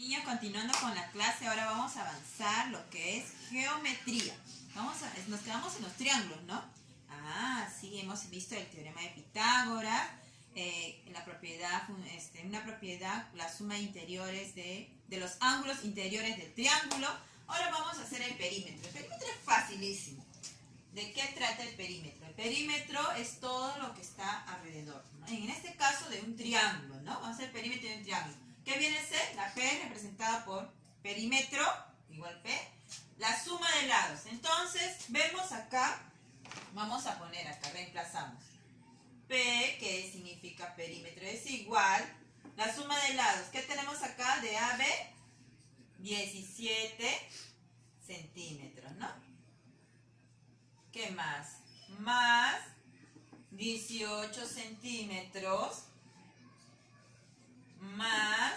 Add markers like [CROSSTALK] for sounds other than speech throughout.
Niños, continuando con la clase, ahora vamos a avanzar lo que es geometría. Vamos a, nos quedamos en los triángulos, ¿no? Ah, sí, hemos visto el teorema de Pitágoras, eh, la propiedad, este, una propiedad, la suma de interiores de, los ángulos interiores del triángulo. Ahora vamos a hacer el perímetro. El perímetro es facilísimo. ¿De qué trata el perímetro? El perímetro es todo lo que está alrededor. En este caso de un triángulo, ¿no? Vamos a hacer el perímetro de un triángulo. ¿Qué viene a ser? La P representada por perímetro, igual P, la suma de lados. Entonces, vemos acá, vamos a poner acá, reemplazamos. P, que significa perímetro, es igual, la suma de lados. ¿Qué tenemos acá de AB? 17 centímetros, ¿no? ¿Qué más? Más 18 centímetros más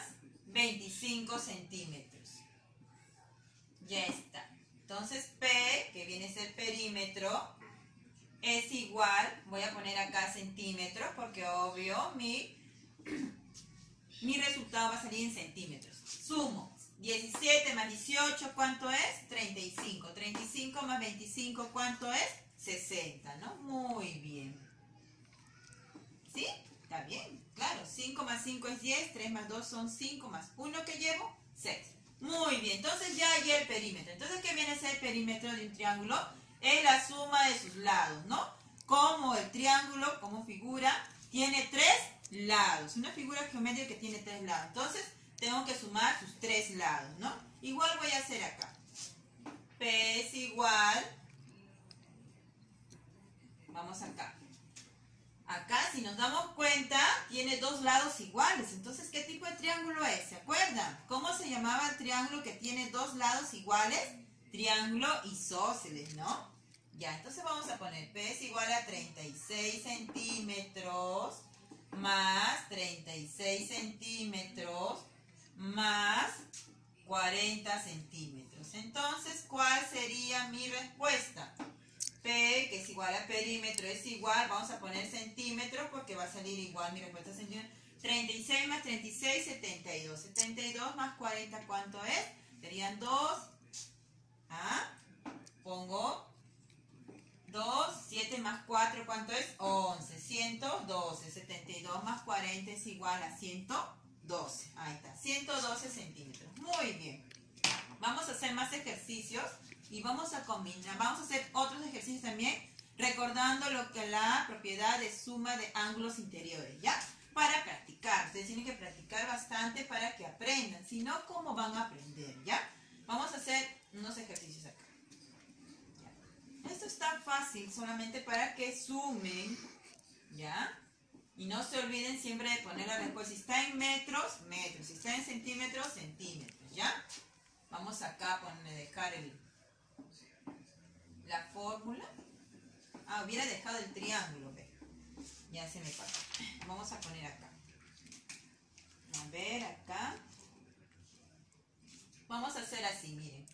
25 centímetros. Ya está. Entonces P, que viene a ser perímetro, es igual, voy a poner acá centímetros porque obvio mi, mi resultado va a salir en centímetros. Sumo. 17 más 18, ¿cuánto es? 35. 35 más 25, ¿cuánto es? 60, ¿no? Muy bien. ¿Sí? Está bien. Claro, 5 más 5 es 10, 3 más 2 son 5, más 1 que llevo, 6. Muy bien, entonces ya hay el perímetro. Entonces, ¿qué viene a ser el perímetro de un triángulo? Es la suma de sus lados, ¿no? Como el triángulo, como figura, tiene tres lados. Una figura geométrica que tiene tres lados. Entonces, tengo que sumar sus tres lados, ¿no? Igual voy a hacer acá. P es igual. Vamos acá. Acá, si nos damos cuenta, tiene dos lados iguales. Entonces, ¿qué tipo de triángulo es? ¿Se acuerdan? ¿Cómo se llamaba el triángulo que tiene dos lados iguales? Triángulo isósceles, ¿no? Ya, entonces vamos a poner P es igual a 36 centímetros más 36 centímetros más 40 centímetros. Entonces, ¿cuál sería mi respuesta? P, que es igual a perímetro, es igual, vamos a poner centímetros porque va a salir igual mi respuesta es centímetros. 36 más 36, 72. 72 más 40, ¿cuánto es? Serían 2. ¿Ah? Pongo 2, 7 más 4, ¿cuánto es? 11. 112. 72 más 40 es igual a 112. Ahí está. 112 centímetros. Muy bien. Vamos a hacer más ejercicios y vamos a combinar, vamos a hacer otros ejercicios también, recordando lo que la propiedad de suma de ángulos interiores, ¿ya? Para practicar, ustedes tienen que practicar bastante para que aprendan, si no, ¿cómo van a aprender, ya? Vamos a hacer unos ejercicios acá. Esto está fácil, solamente para que sumen, ¿ya? Y no se olviden siempre de poner la respuesta. Si está en metros, metros. Si está en centímetros, centímetros, ¿ya? Vamos acá a dejar el, la fórmula. Ah, hubiera dejado el triángulo, ve. Ya se me pasó. Vamos a poner acá. A ver, acá. Vamos a hacer así, miren.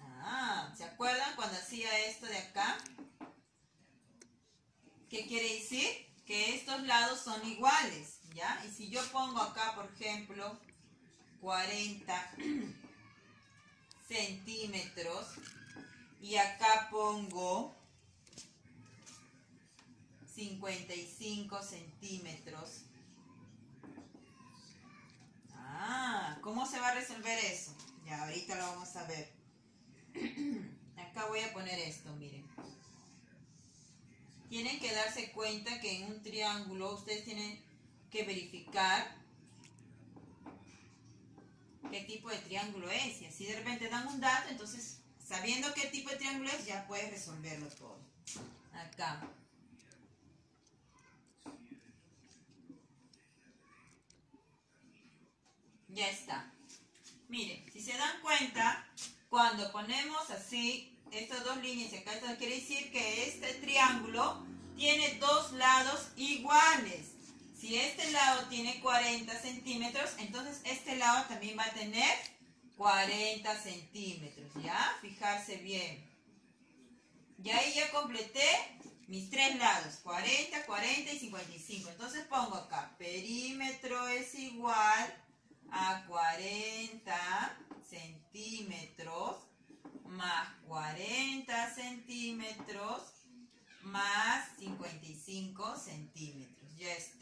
Ah, ¿se acuerdan cuando hacía esto de acá? ¿Qué quiere decir? Que estos lados son iguales, ¿ya? Y si yo pongo acá, por ejemplo, 40 centímetros y acá pongo 55 centímetros. Ah, ¿cómo se va a resolver eso? Ya, ahorita lo vamos a ver. [CLEARS THROAT] Acá voy a poner esto, miren. Tienen que darse cuenta que en un triángulo ustedes tienen que verificar qué tipo de triángulo es. Y así de repente dan un dato, entonces sabiendo qué tipo de triángulo es, ya puedes resolverlo todo. Acá. Ya está. Miren, si se dan cuenta, cuando ponemos así estas dos líneas acá, esto quiere decir que este triángulo tiene dos lados iguales. Si este lado tiene 40 centímetros, entonces este lado también va a tener 40 centímetros, ¿ya? Fijarse bien. Y ahí ya completé mis tres lados, 40, 40 y 55. Entonces pongo acá, perímetro es igual a 40 centímetros más 40 centímetros más 55 centímetros. Ya está.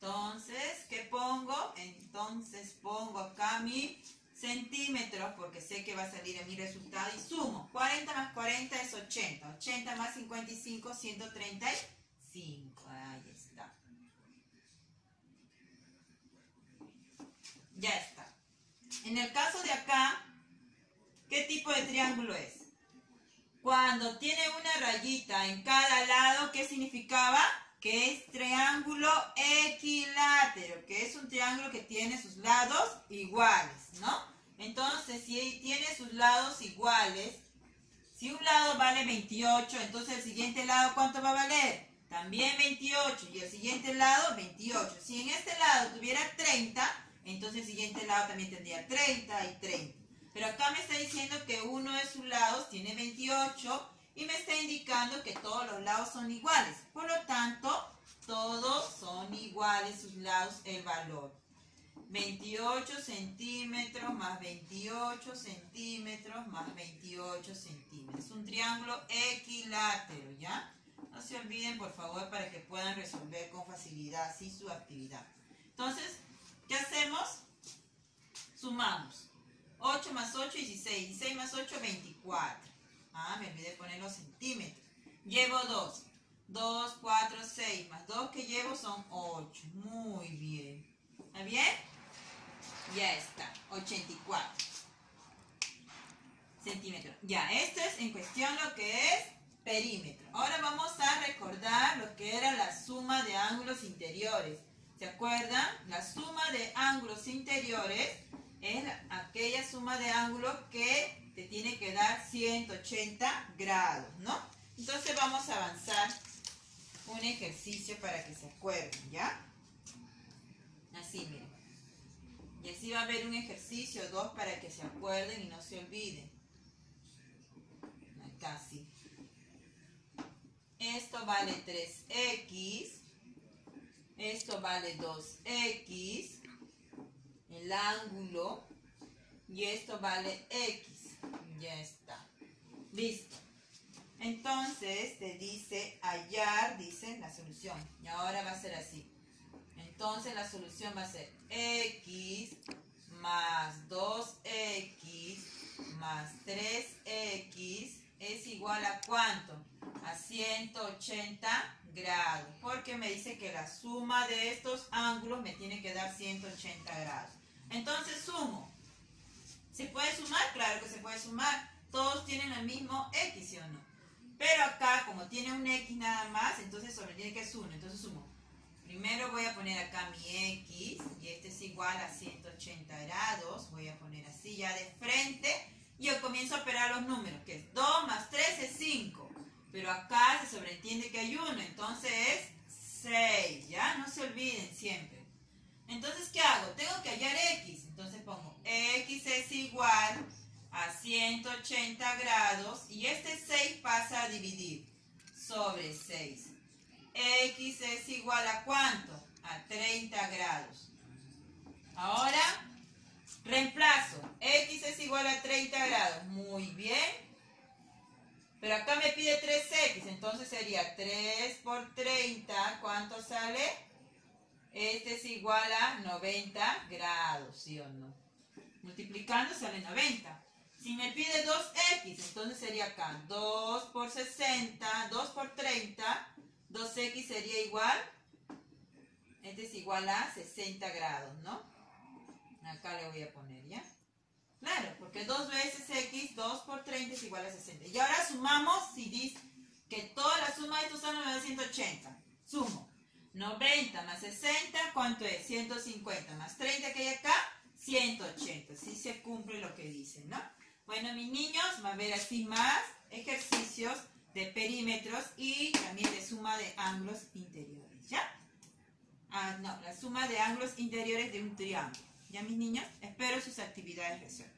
Entonces, ¿qué pongo? Entonces pongo acá mi centímetros porque sé que va a salir en mi resultado y sumo. 40 más 40 es 80. 80 más 55, 135. Ahí está. Ya está. En el caso de acá, ¿qué tipo de triángulo es? Cuando tiene una rayita en cada lado, ¿qué significaba? Que es triángulo equilátero, que es un triángulo que tiene sus lados iguales, ¿no? Entonces, si tiene sus lados iguales, si un lado vale 28, entonces el siguiente lado, ¿cuánto va a valer? También 28. Y el siguiente lado, 28. Si en este lado tuviera 30, entonces el siguiente lado también tendría 30 y 30. Pero acá me está diciendo que uno de sus lados tiene 28 y me está indicando que todos los lados son iguales. Por lo tanto, todos son iguales sus lados, el valor. 28 centímetros más 28 centímetros más 28 centímetros. Es un triángulo equilátero, ¿ya? No se olviden, por favor, para que puedan resolver con facilidad así su actividad. Entonces, ¿qué hacemos? Sumamos. 8 más 8, 16. 16 más 8, 24. Ah, me olvidé poner los centímetros. Llevo 2. 2, 4, 6 más 2 que llevo son 8. Muy bien. ¿Está bien? Ya está. 84 centímetros. Ya, esto es en cuestión lo que es perímetro. Ahora vamos a recordar lo que era la suma de ángulos interiores. ¿Se acuerdan? La suma de ángulos interiores es aquella suma de ángulos que te tiene que dar 180 grados, ¿no? Entonces vamos a avanzar un ejercicio para que se acuerden, ¿ya? Así, miren. Y así va a haber un ejercicio, dos, para que se acuerden y no se olviden. Acá sí. Esto vale 3x. Esto vale 2x el ángulo y esto vale X. Ya está. Listo. Entonces te dice hallar, dice la solución. Y ahora va a ser así. Entonces la solución va a ser X más 2X más 3X es igual a cuánto? A 180 grados. Porque me dice que la suma de estos ángulos me tiene que dar 180 grados. Entonces sumo. ¿Se puede sumar? Claro que se puede sumar. Todos tienen el mismo X, ¿sí o no? Pero acá, como tiene un X nada más, entonces solo tiene que es 1. Entonces sumo. Primero voy a poner acá mi X, y este es igual a 180 grados. Voy a poner así ya de frente. Y yo comienzo a operar los números, que es 2 más 3 es 5. Pero acá se sobreentiende que hay 1, entonces es 6. ¿Ya? No se olviden siempre. Entonces, ¿qué hago? Tengo que hallar x. Entonces pongo x es igual a 180 grados y este 6 pasa a dividir sobre 6. x es igual a cuánto? A 30 grados. Ahora, reemplazo. x es igual a 30 grados. Muy bien. Pero acá me pide 3x, entonces sería 3 por 30, ¿cuánto sale? Este es igual a 90 grados, ¿sí o no? Multiplicando sale 90. Si me pide 2x, entonces sería acá 2 por 60, 2 por 30, 2x sería igual, este es igual a 60 grados, ¿no? Acá le voy a poner, ¿ya? Claro, porque 2 veces x, 2 por 30 es igual a 60. Y ahora sumamos, si dice que toda la suma de estos son 980. Sumo. 90 más 60, ¿cuánto es? 150 más 30 que hay acá, 180. Si se cumple lo que dicen, ¿no? Bueno, mis niños, va a haber así más ejercicios de perímetros y también de suma de ángulos interiores, ¿ya? Ah, no, la suma de ángulos interiores de un triángulo. ¿Ya, mis niños? Espero sus actividades resueltas.